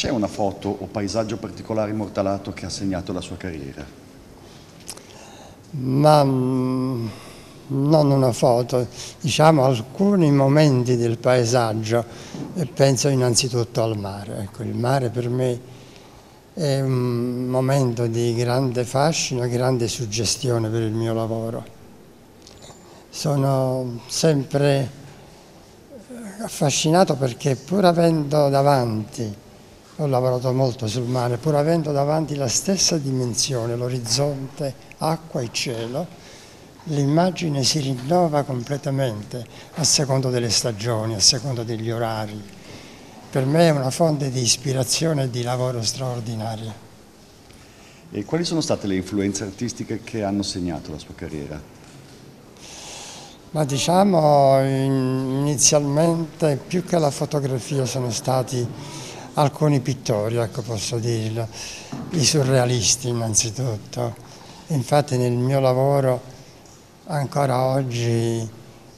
C'è una foto o paesaggio particolare immortalato che ha segnato la sua carriera? Ma mm, non una foto, diciamo alcuni momenti del paesaggio penso innanzitutto al mare. Ecco, il mare per me è un momento di grande fascino, grande suggestione per il mio lavoro. Sono sempre affascinato perché pur avendo davanti, ho lavorato molto sul mare, pur avendo davanti la stessa dimensione, l'orizzonte, acqua e cielo, l'immagine si rinnova completamente a seconda delle stagioni, a seconda degli orari. Per me è una fonte di ispirazione e di lavoro straordinaria. E quali sono state le influenze artistiche che hanno segnato la sua carriera? Ma diciamo inizialmente più che la fotografia sono stati alcuni pittori, ecco posso dirlo, i surrealisti innanzitutto. Infatti nel mio lavoro ancora oggi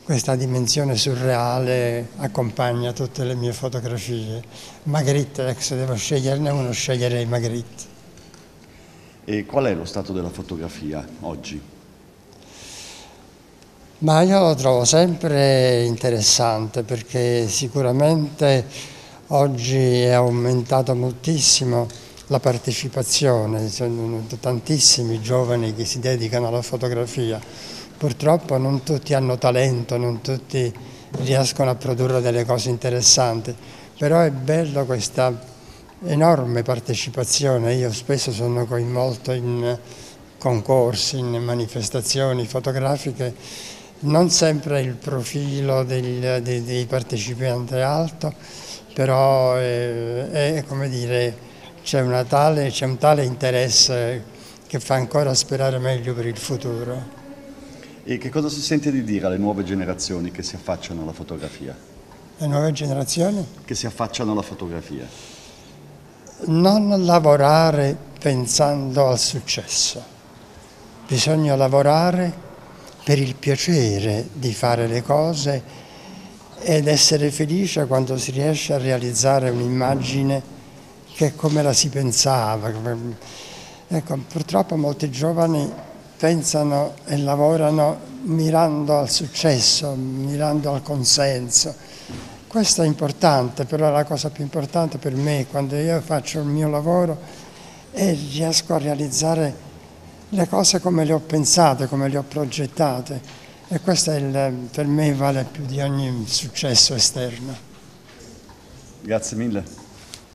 questa dimensione surreale accompagna tutte le mie fotografie. Magritte, ecco, se devo sceglierne uno sceglierei Magritte. E qual è lo stato della fotografia oggi? Ma io lo trovo sempre interessante perché sicuramente oggi è aumentato moltissimo la partecipazione, sono tantissimi giovani che si dedicano alla fotografia. Purtroppo non tutti hanno talento, non tutti riescono a produrre delle cose interessanti, però è bello questa enorme partecipazione. Io spesso sono coinvolto in concorsi, in manifestazioni fotografiche non sempre il profilo dei, partecipanti è alto, però è, è come dire, c'è, un tale interesse che fa ancora sperare meglio per il futuro. E che cosa si sente di dire alle nuove generazioni che si affacciano alla fotografia? Le nuove generazioni? Che si affacciano alla fotografia. Non lavorare pensando al successo, bisogna lavorare per il piacere di fare le cose ed essere felice quando si riesce a realizzare un'immagine che è come la si pensava. Ecco, purtroppo molti giovani pensano e lavorano mirando al successo, mirando al consenso. Questo è importante, però la cosa più importante per me quando io faccio il mio lavoro è riesco a realizzare le cose come le ho pensate, come le ho progettate e questo il, per me vale più di ogni successo esterno. Grazie mille.